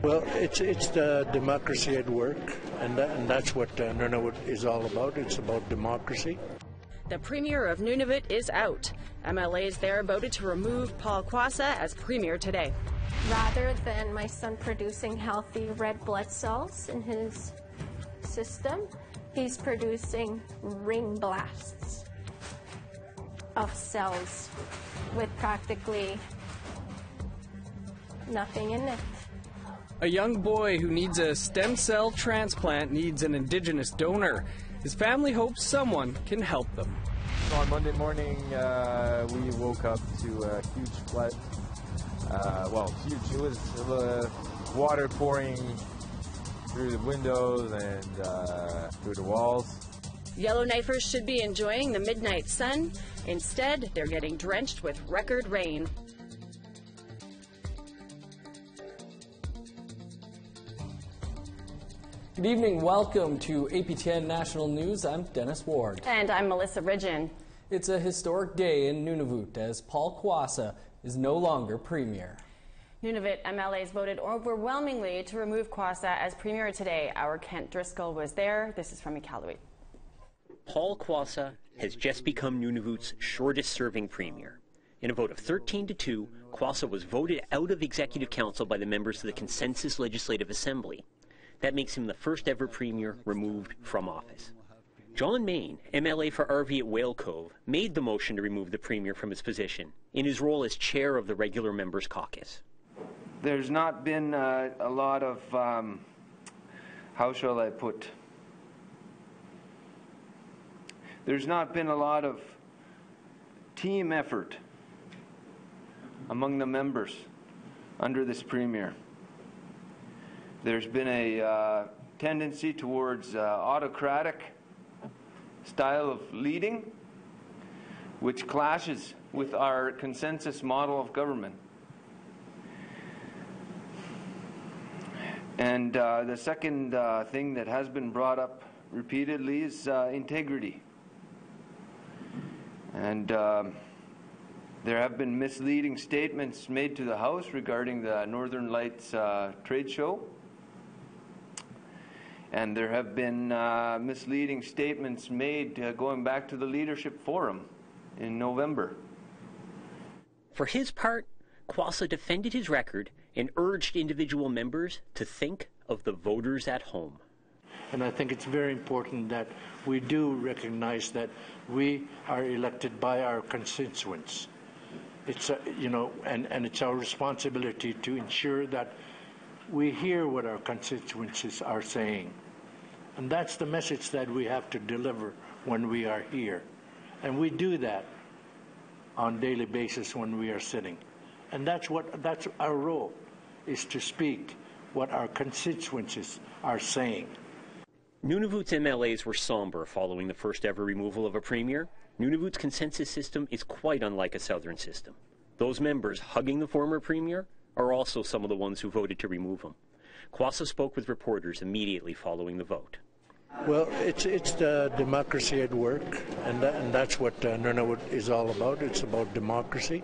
Well, it's it's the democracy at work, and, that, and that's what uh, Nunavut is all about. It's about democracy. The Premier of Nunavut is out. MLAs there voted to remove Paul Quassa as Premier today. Rather than my son producing healthy red blood cells in his system, he's producing ring blasts of cells with practically nothing in it. A young boy who needs a stem cell transplant needs an indigenous donor. His family hopes someone can help them. On Monday morning, uh, we woke up to a huge flood. Uh, well, huge. It was uh, water pouring through the windows and uh, through the walls. Yellowknifers should be enjoying the midnight sun. Instead, they're getting drenched with record rain. Good evening. Welcome to APTN National News. I'm Dennis Ward. And I'm Melissa Ridgen. It's a historic day in Nunavut as Paul Quassa is no longer Premier. Nunavut MLAs voted overwhelmingly to remove Quassa as Premier today. Our Kent Driscoll was there. This is from Iqaluit. Paul Quassa has just become Nunavut's shortest serving Premier. In a vote of 13 to 2, Quassa was voted out of Executive Council by the members of the Consensus Legislative Assembly. That makes him the first ever premier removed from office. John Main, MLA for Arviat Whale Cove, made the motion to remove the premier from his position in his role as chair of the regular members caucus. There's not been uh, a lot of, um, how shall I put, there's not been a lot of team effort among the members under this premier. There's been a uh, tendency towards uh, autocratic style of leading, which clashes with our consensus model of government. And uh, the second uh, thing that has been brought up repeatedly is uh, integrity. And um, there have been misleading statements made to the House regarding the Northern Lights uh, trade show. And there have been uh, misleading statements made uh, going back to the Leadership Forum in November. For his part, Quassa defended his record and urged individual members to think of the voters at home. And I think it's very important that we do recognize that we are elected by our constituents. It's a, you know, and, and it's our responsibility to ensure that we hear what our constituencies are saying. And that's the message that we have to deliver when we are here. And we do that on daily basis when we are sitting. And that's what that's our role is to speak what our constituencies are saying. Nunavut's MLAs were somber following the first ever removal of a premier. Nunavut's consensus system is quite unlike a southern system. Those members hugging the former premier are also some of the ones who voted to remove him. Quassa spoke with reporters immediately following the vote. Well, it's it's the democracy at work, and that, and that's what uh, Nunavut is all about. It's about democracy,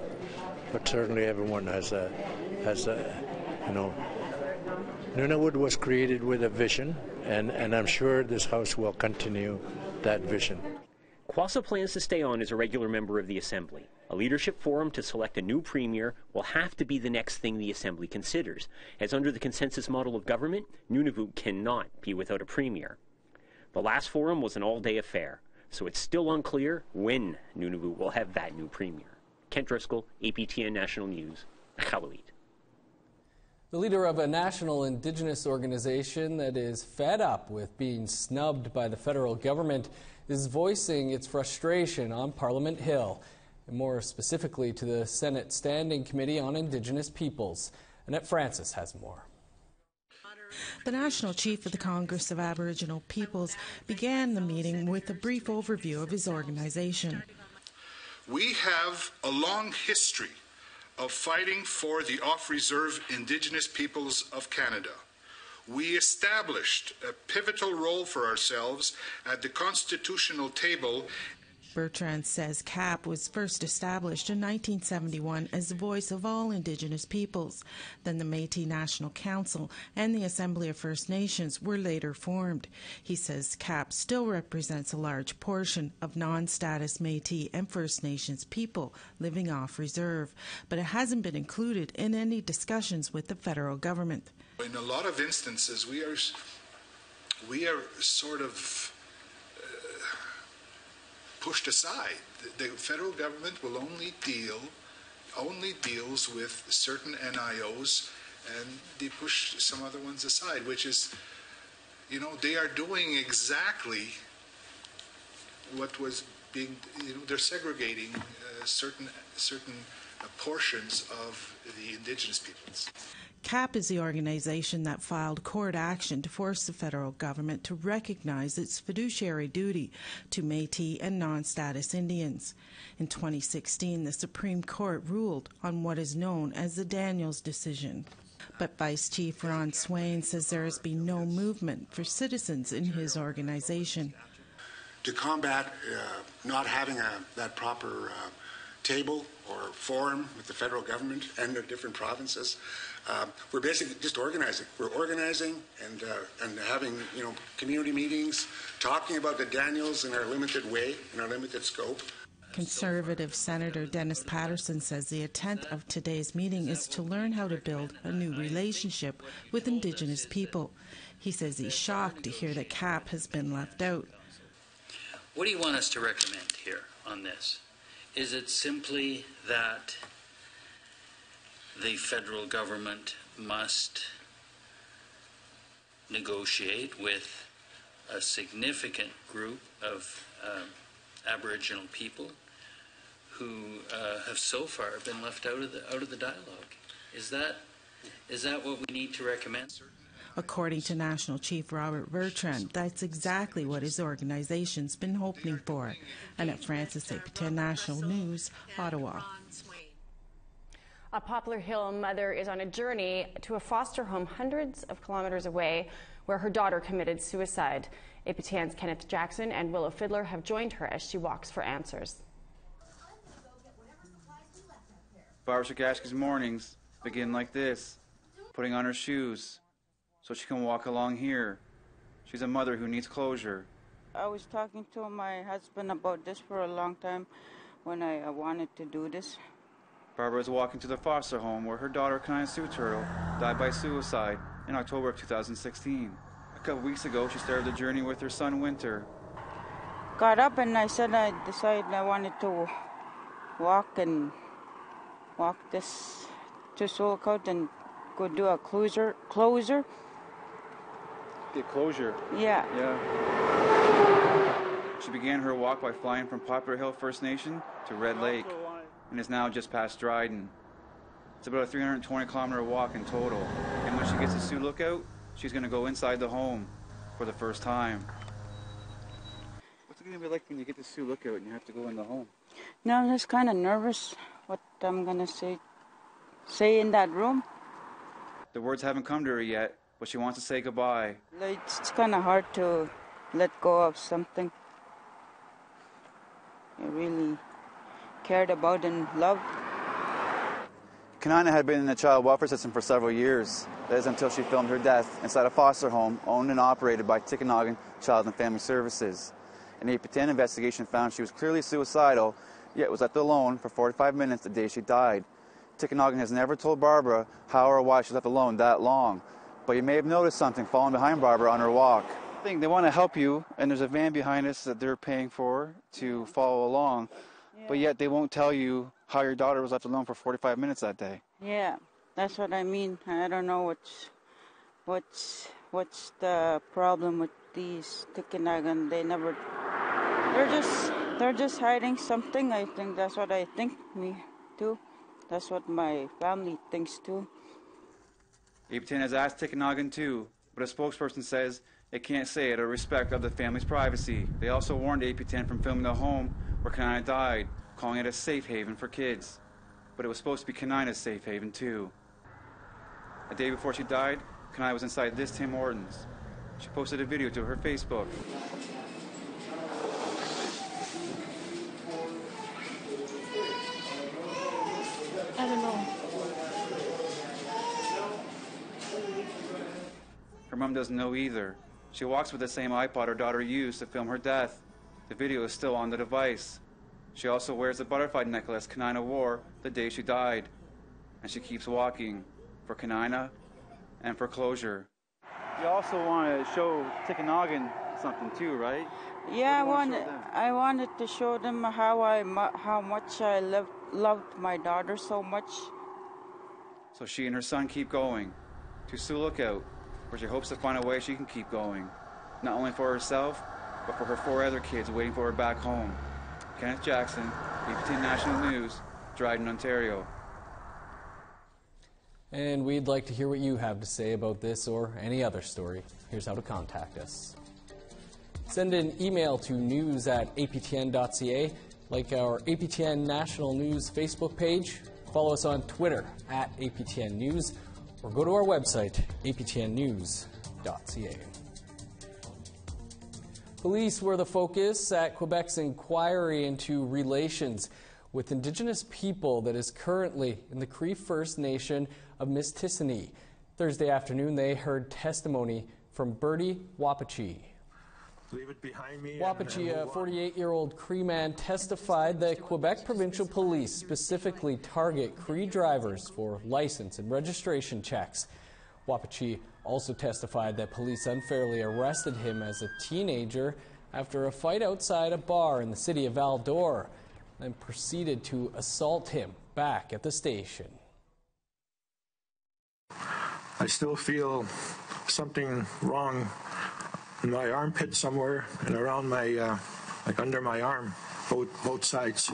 but certainly everyone has a has a you know. Nunavut was created with a vision, and, and I'm sure this House will continue that vision. Quassa plans to stay on as a regular member of the Assembly. A leadership forum to select a new premier will have to be the next thing the Assembly considers, as under the consensus model of government, Nunavut cannot be without a premier. The last forum was an all day affair, so it's still unclear when Nunavut will have that new premier. Kent Driscoll, APTN National News, Iqaluit. The leader of a national indigenous organization that is fed up with being snubbed by the federal government is voicing its frustration on Parliament Hill, and more specifically to the Senate Standing Committee on Indigenous Peoples. Annette Francis has more. The National Chief of the Congress of Aboriginal Peoples began the meeting with a brief overview of his organization. We have a long history of fighting for the off reserve Indigenous peoples of Canada. We established a pivotal role for ourselves at the constitutional table. Bertrand says CAP was first established in 1971 as the voice of all Indigenous peoples. Then the Métis National Council and the Assembly of First Nations were later formed. He says CAP still represents a large portion of non-status Métis and First Nations people living off reserve, but it hasn't been included in any discussions with the federal government. In a lot of instances, we are we are sort of pushed aside. The, the federal government will only deal, only deals with certain NIOs, and they push some other ones aside, which is, you know, they are doing exactly what was being, you know, they're segregating uh, certain certain uh, portions of the indigenous peoples. CAP is the organization that filed court action to force the federal government to recognize its fiduciary duty to Metis and non-status Indians. In 2016, the Supreme Court ruled on what is known as the Daniels decision. But Vice Chief Ron Swain says there has been no movement for citizens in his organization. To combat uh, not having a, that proper uh, table or forum with the federal government and the different provinces, um, we're basically just organizing. We're organizing and uh, and having you know community meetings, talking about the Daniels in our limited way, in our limited scope. Conservative Senator Dennis Patterson says the intent of today's meeting is to learn how to build a new relationship with Indigenous people. He says he's shocked to hear that CAP has been left out. What do you want us to recommend here on this? Is it simply that the federal government must negotiate with a significant group of uh, Aboriginal people who uh, have so far been left out of the out of the dialogue. Is that is that what we need to recommend? According to National Chief Robert Bertrand, that's exactly what his organization's been hoping for. Annette Francis A. National News, Ottawa. A Poplar Hill mother is on a journey to a foster home hundreds of kilometers away where her daughter committed suicide. APTN's Kenneth Jackson and Willow Fiddler have joined her as she walks for answers. Barbara Shakashki's mornings begin like this putting on her shoes so she can walk along here. She's a mother who needs closure. I was talking to my husband about this for a long time when I wanted to do this. Barbara is walking to the foster home where her daughter, Kanina Sue Turtle, died by suicide in October of 2016. A couple weeks ago, she started the journey with her son, Winter. Got up and I said I decided I wanted to walk and walk this to Sioux Lookout and go do a closer. Closer. The closure. Yeah. Yeah. She began her walk by flying from Poplar Hill First Nation to Red Lake and is now just past Dryden. It's about a 320 kilometer walk in total. And when she gets to Sioux Lookout, she's going to go inside the home for the first time. What's it going to be like when you get to Sioux Lookout and you have to go in the home? No, I'm just kind of nervous what I'm going to say, say in that room. The words haven't come to her yet, but she wants to say goodbye. It's, it's kind of hard to let go of something. You really cared about and loved. Kanina had been in the child welfare system for several years. That is until she filmed her death inside a foster home owned and operated by Tikinagan Child and Family Services. An APTN investigation found she was clearly suicidal, yet was left alone for 45 minutes the day she died. Tikinagan has never told Barbara how or why she was left alone that long, but you may have noticed something falling behind Barbara on her walk. I think they want to help you, and there's a van behind us that they're paying for to follow along but yet they won't tell you how your daughter was left alone for 45 minutes that day. Yeah, that's what I mean. I don't know what's what's what's the problem with these Tikinagan. They never. They're just they're just hiding something. I think that's what I think. Me too. That's what my family thinks too. APTN has asked Tikinagan too, but a spokesperson says it can't say it out of respect of the family's privacy. They also warned APTN from filming the home where Kanina died, calling it a safe haven for kids. But it was supposed to be Kanina's safe haven, too. A day before she died, Kanina was inside this Tim Hortons. She posted a video to her Facebook. Doesn't know either. She walks with the same iPod her daughter used to film her death. The video is still on the device. She also wears the butterfly necklace Kanina wore the day she died. And she keeps walking for Kanina and for closure. You also want to show Tikinagan something too, right? Yeah, I What do you wanna wanted. I wanted to show them how I how much I loved loved my daughter so much. So she and her son keep going to Sioux Lookout, where she hopes to find a way she can keep going, not only for herself, but for her four other kids waiting for her back home. Kenneth Jackson, APTN National News, Dryden, Ontario. And we'd like to hear what you have to say about this or any other story. Here's how to contact us. Send an email to news at aptn.ca, like our APTN National News Facebook page. Follow us on Twitter at APTN News, or go to our website, aptnnews.ca. Police were the focus at Quebec's inquiry into relations with Indigenous people that is currently in the Cree First Nation of Mistissini. Thursday afternoon, they heard testimony from Bertie Wapachee. Leave it behind me. a 48 year old Cree man, testified that Quebec provincial police specifically target Cree drivers for license and registration checks. Wapachee also testified that police unfairly arrested him as a teenager after a fight outside a bar in the city of Val d'Or, then proceeded to assault him back at the station. I still feel something wrong in my armpit somewhere and around my, uh, like under my arm, both both sides.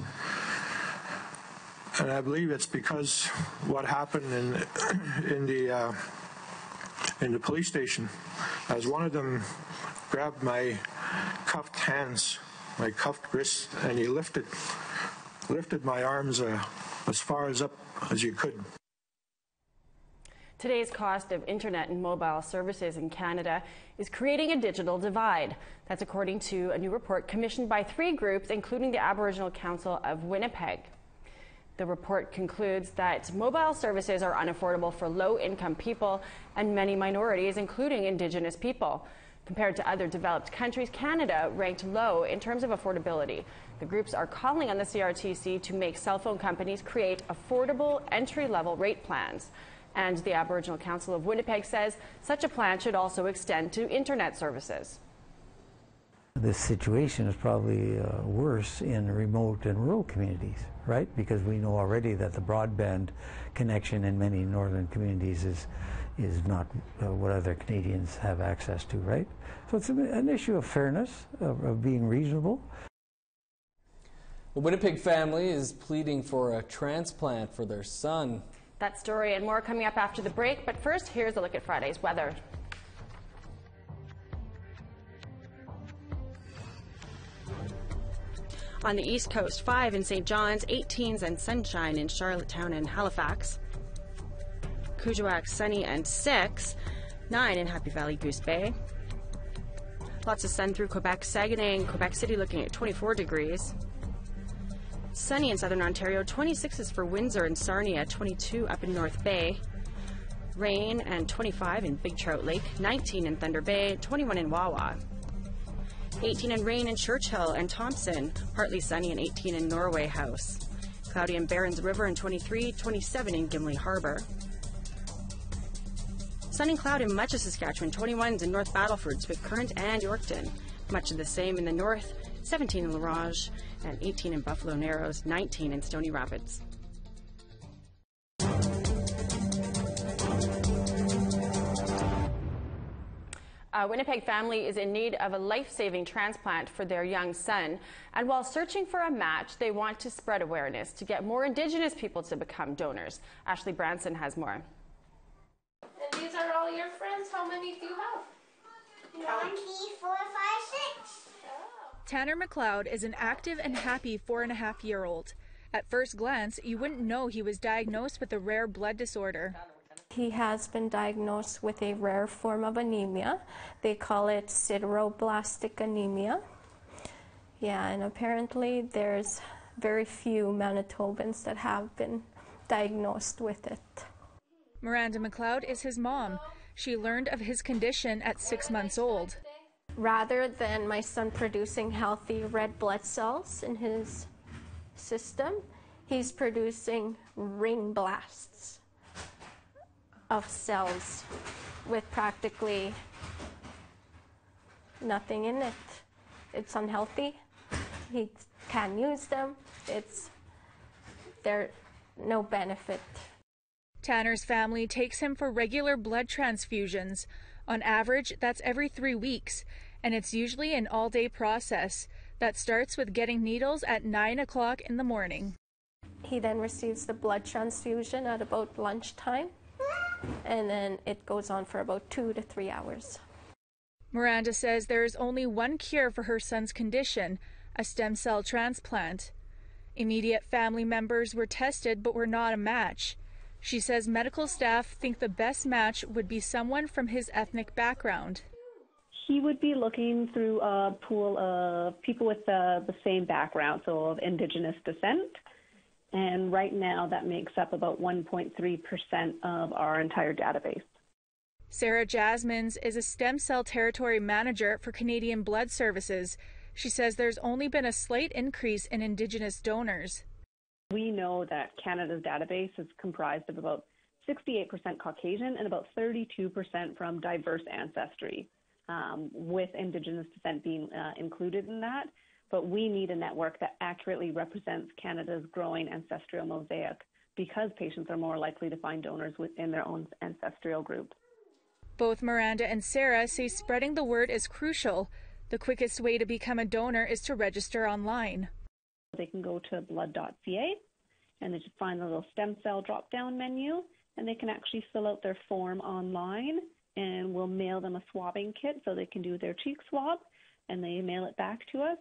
And I believe it's because what happened in in the uh, in the police station, as one of them grabbed my cuffed hands, my cuffed wrists, and he lifted lifted my arms uh, as far as up as you could. Today's cost of internet and mobile services in Canada is creating a digital divide. That's according to a new report commissioned by three groups, including the Aboriginal Council of Winnipeg. The report concludes that mobile services are unaffordable for low income people and many minorities, including Indigenous people. Compared to other developed countries, Canada ranked low in terms of affordability. The groups are calling on the CRTC to make cell phone companies create affordable entry level rate plans. And the Aboriginal Council of Winnipeg says such a plan should also extend to internet services. This situation is probably uh, worse in remote and rural communities, right? Because we know already that the broadband connection in many northern communities is is not uh, what other Canadians have access to, right? So it's an issue of fairness, of, of being reasonable. The Winnipeg family is pleading for a transplant for their son. That story and more coming up after the break, but first, here's a look at Friday's weather. On the East Coast, 5 in St. John's, 18s and sunshine in Charlottetown and Halifax. Kuujjuaq, sunny and 6, 9 in Happy Valley, Goose Bay. Lots of sun through Quebec, Saguenay and Quebec City looking at 24 degrees. Sunny in southern Ontario, 26 is for Windsor and Sarnia, 22 up in North Bay. Rain and 25 in Big Trout Lake, 19 in Thunder Bay, 21 in Wawa. 18 in rain in Churchill and Thompson, partly sunny and 18 in Norway House. Cloudy in Berens River and 23, 27 in Gimli Harbor. Sun and cloud in much of Saskatchewan, 21s in North Battleford, Swift Current, and Yorkton. Much of the same in the north, 17 in La Ronge, and 18 in Buffalo Narrows, 19 in Stony Rapids. A Winnipeg family is in need of a life saving transplant for their young son. And while searching for a match, they want to spread awareness to get more Indigenous people to become donors. Ashley Branson has more. And these are all your friends. How many do you have? One, three, four, five, six. Tanner McLeod is an active and happy four and a half year old. At first glance, you wouldn't know he was diagnosed with a rare blood disorder. He has been diagnosed with a rare form of anemia. They call it sideroblastic anemia. Yeah, and apparently there's very few Manitobans that have been diagnosed with it. Miranda McLeod is his mom. She learned of his condition at six months old. Rather than my son producing healthy red blood cells in his system, he's producing ring blasts of cells with practically nothing in it. It's unhealthy. He can't use them. It's there no benefit. Tanner's family takes him for regular blood transfusions. On average, that's every three weeks, and it's usually an all day process that starts with getting needles at 9 o'clock in the morning. He then receives the blood transfusion at about lunchtime, and then it goes on for about two to three hours. Miranda says there is only one cure for her son's condition a stem cell transplant. Immediate family members were tested but were not a match. She says medical staff think the best match would be someone from his ethnic background. He would be looking through a pool of people with uh, the same background, so of indigenous descent. And right now, that makes up about 1.3% of our entire database. Sarah Jasmines is a stem cell territory manager for Canadian Blood Services. She says there's only been a slight increase in Indigenous donors. We know that Canada's database is comprised of about 68% Caucasian and about 32% from diverse ancestry, um, with Indigenous descent being uh, included in that. But we need a network that accurately represents Canada's growing ancestral mosaic because patients are more likely to find donors within their own ancestral group. Both Miranda and Sarah say spreading the word is crucial. The quickest way to become a donor is to register online. They can go to blood.ca and they just find the little stem cell drop down menu and they can actually fill out their form online and we'll mail them a swabbing kit so they can do their cheek swab and they mail it back to us.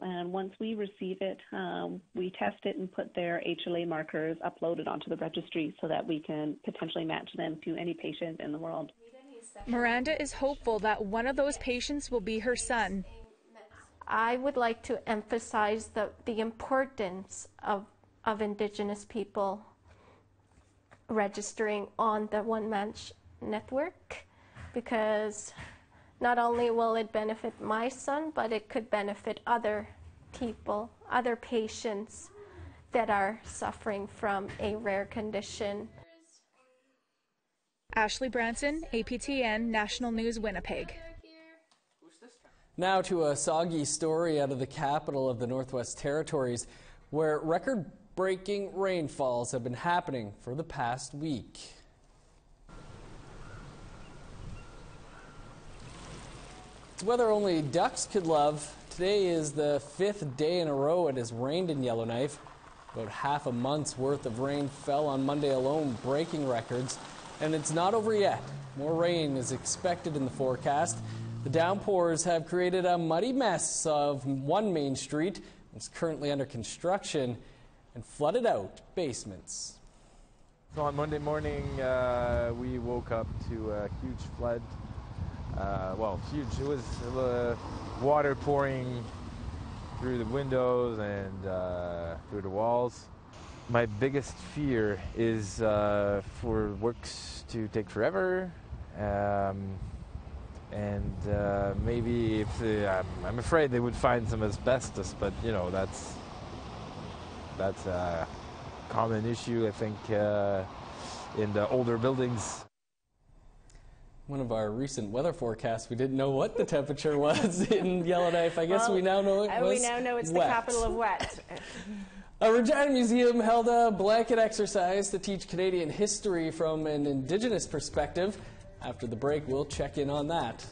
And once we receive it, um, we test it and put their HLA markers uploaded onto the registry so that we can potentially match them to any patient in the world. Miranda is hopeful that one of those patients will be her son. I would like to emphasize the, the importance of, of Indigenous people registering on the One Match network because not only will it benefit my son, but it could benefit other people, other patients that are suffering from a rare condition. Ashley Branson, APTN National News, Winnipeg. Now to a soggy story out of the capital of the Northwest Territories, where record breaking rainfalls have been happening for the past week. It's weather only ducks could love. Today is the fifth day in a row it has rained in Yellowknife. About half a month's worth of rain fell on Monday alone, breaking records. And it's not over yet. More rain is expected in the forecast. The downpours have created a muddy mess of one main street. It's currently under construction and flooded out basements. So on Monday morning, uh, we woke up to a huge flood. Uh, well, huge. It was uh, water pouring through the windows and uh, through the walls. My biggest fear is uh, for works to take forever. Um, and uh, maybe if they, I'm, I'm afraid they would find some asbestos, but you know that's that's a common issue I think uh, in the older buildings. One of our recent weather forecasts, we didn't know what the temperature was in Yellowknife. I guess Well, we now know it uh, was We now know it's wet. the capital of wet. A Regina Museum held a blanket exercise to teach Canadian history from an Indigenous perspective. After the break, we'll check in on that.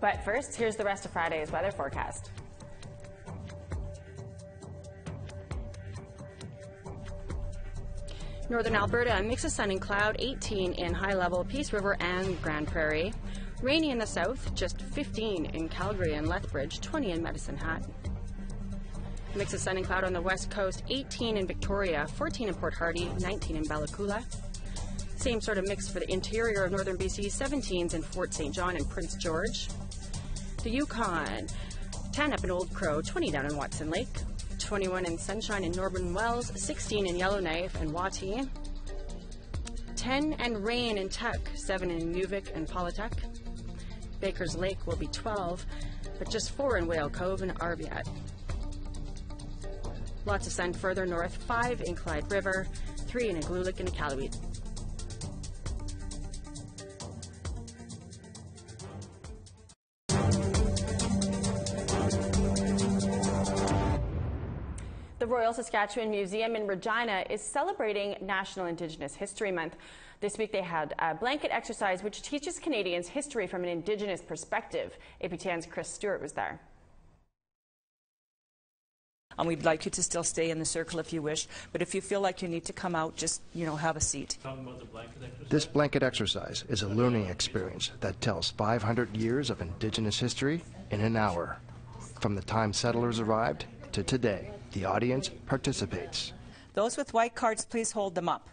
But first, here's the rest of Friday's weather forecast. Northern Alberta, a mix of sun and cloud, 18 in high level Peace River and Grande Prairie. Rainy in the south, just 15 in Calgary and Lethbridge, 20 in Medicine Hat. Mix of sun and cloud on the west coast, 18 in Victoria, 14 in Port Hardy, 19 in Bella Coola. Same sort of mix for the interior of northern BC, 17s in Fort St. John and Prince George. The Yukon, 10 up in Old Crow, 20 down in Watson Lake, 21 in Sunshine and Norman Wells, 16 in Yellowknife and Wati, 10 and rain in Tuk, 7 in Muvik and Paulatuk. Baker's Lake will be 12, but just 4 in Whale Cove and Arviat. Lots of sun further north, 5 in Clyde River, 3 in Igloolik and Iqaluit. Royal Saskatchewan Museum in Regina is celebrating National Indigenous History Month. This week they had a blanket exercise which teaches Canadians history from an Indigenous perspective. APTN's Chris Stewart was there. And we'd like you to still stay in the circle if you wish, but if you feel like you need to come out, just, you know, have a seat. This blanket exercise is a learning experience that tells 500 years of Indigenous history in an hour. From the time settlers arrived to today, the audience participates. Those with white cards, please hold them up.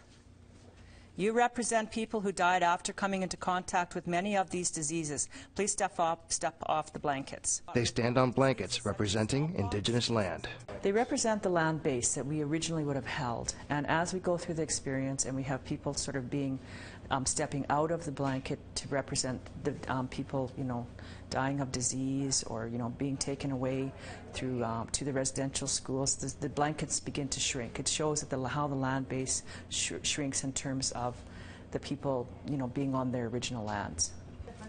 You represent people who died after coming into contact with many of these diseases. Please step off, step off the blankets. They stand on blankets representing Indigenous land. They represent the land base that we originally would have held. And as we go through the experience and we have people sort of being, um, stepping out of the blanket to represent the um, people, you know, dying of disease or, you know, being taken away through um, to the residential schools, the, the, blankets begin to shrink. It shows that the, how the land base sh shrinks in terms of the people, you know, being on their original lands.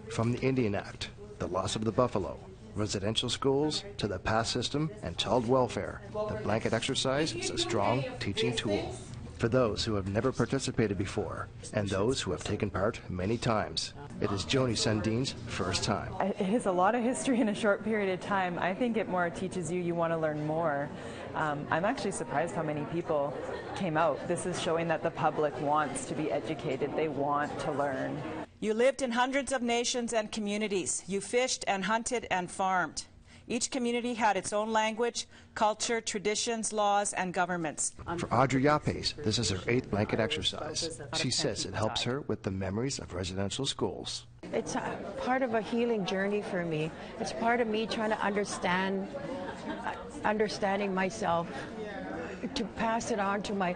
From the Indian Act, the loss of the buffalo, residential schools, to the pass system and child welfare, the blanket exercise is a strong teaching tool for those who have never participated before and those who have taken part many times. It is Joni Sundin's first time. It is a lot of history in a short period of time. I think it more teaches you you want to learn more. Um, I'm actually surprised how many people came out. This is showing that the public wants to be educated. They want to learn. You lived in hundreds of nations and communities. You fished and hunted and farmed. Each community had its own language, culture, traditions, laws, and governments. For Audrey Yapes, this is her eighth blanket exercise. She says it helps her with the memories of residential schools. It's part of a healing journey for me. It's part of me trying to understand, understanding myself, to pass it on to my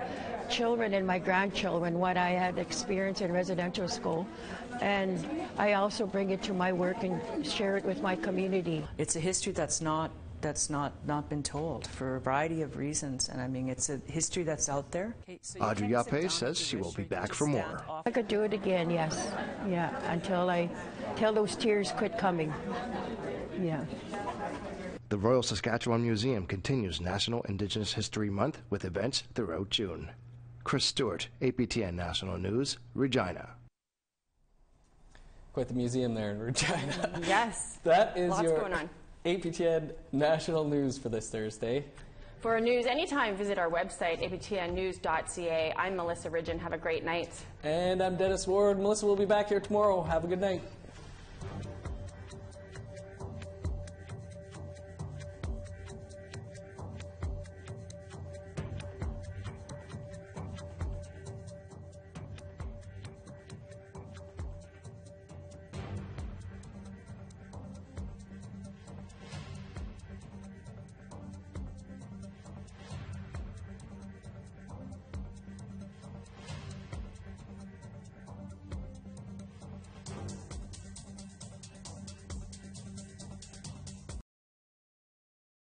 children and my grandchildren what I had experienced in residential school and I also bring it to my work and share it with my community. It's a history that's not that's not not been told for a variety of reasons, and I mean it's a history that's out there. Okay, so Audrey Yape says she will be back for more. I could do it again, yes, yeah, until I until those tears quit coming. Yeah. The Royal Saskatchewan Museum continues National Indigenous History Month with events throughout June. Chris Stewart, APTN National News, Regina. Quite the museum there in Regina. Yes. that is Lots your going on. APTN national news for this Thursday. For news anytime, visit our website, aptnnews.ca. I'm Melissa Ridgen. Have a great night. And I'm Dennis Ward. Melissa will be back here tomorrow. Have a good night.